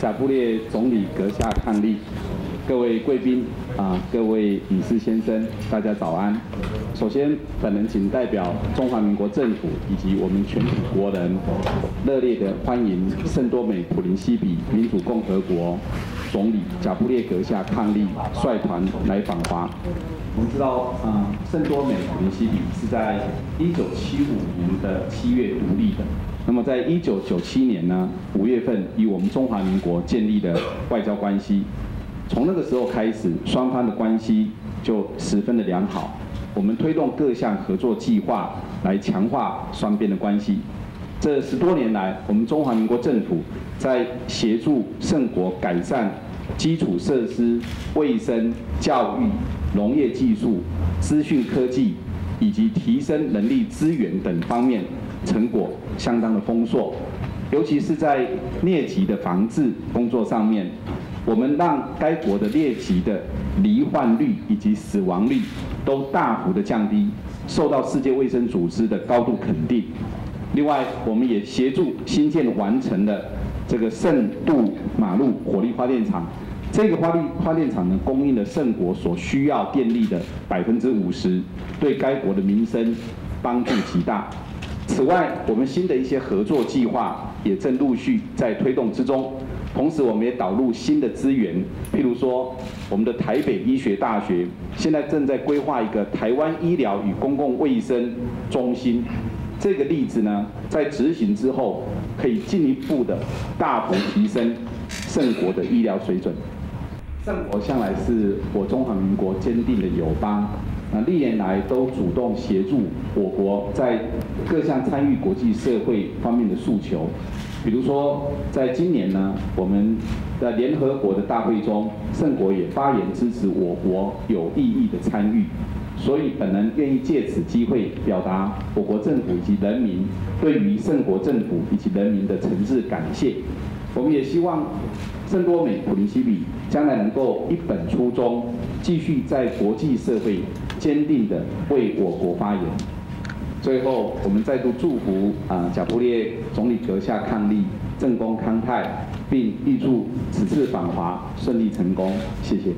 贾布列总理阁下抗立，各位贵宾啊，各位女士先生，大家早安。首先，本人仅代表中华民国政府以及我们全体国人，热烈的欢迎圣多美普林西比民主共和国总理贾布列阁下抗立率团来访华。我们知道，啊，圣多美普林西比是在一九七五年的七月独立的。那么，在一九九七年呢，五月份与我们中华民国建立的外交关系。从那个时候开始，双方的关系就十分的良好。我们推动各项合作计划来强化双边的关系。这十多年来，我们中华民国政府在协助圣国改善基础设施、卫生、教育、农业技术、资讯科技以及提升人力资源等方面。成果相当的丰硕，尤其是在疟疾的防治工作上面，我们让该国的疟疾的罹患率以及死亡率都大幅的降低，受到世界卫生组织的高度肯定。另外，我们也协助新建完成的这个圣杜马路火力发电厂，这个发力发电厂呢，供应了圣国所需要电力的百分之五十，对该国的民生帮助极大。此外，我们新的一些合作计划也正陆续在推动之中。同时，我们也导入新的资源，譬如说，我们的台北医学大学现在正在规划一个台湾医疗与公共卫生中心。这个例子呢，在执行之后，可以进一步的大幅提升圣国的医疗水准。圣国向来是我中华民国坚定的友邦。那历年来都主动协助我国在各项参与国际社会方面的诉求，比如说，在今年呢，我们在联合国的大会中，圣国也发言支持我国有意义的参与，所以本人愿意借此机会表达我国政府以及人民对于圣国政府以及人民的诚挚感谢。我们也希望圣多美普林西比将来能够一本初衷，继续在国际社会。坚定的为我国发言。最后，我们再度祝福啊，贾布列总理阁下抗力政功康泰，并预祝此次访华顺利成功。谢谢。